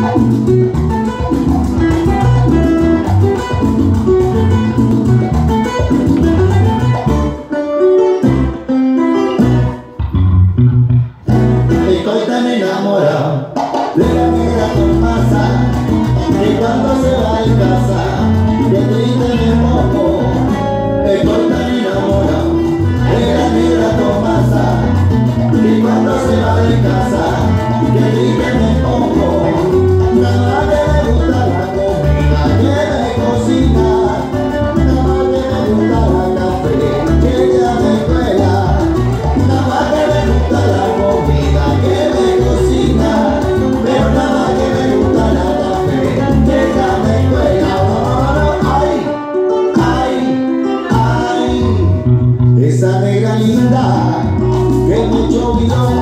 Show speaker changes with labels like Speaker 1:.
Speaker 1: Estoy tan enamorado de la negra Tomasa esa negra linda que me llovió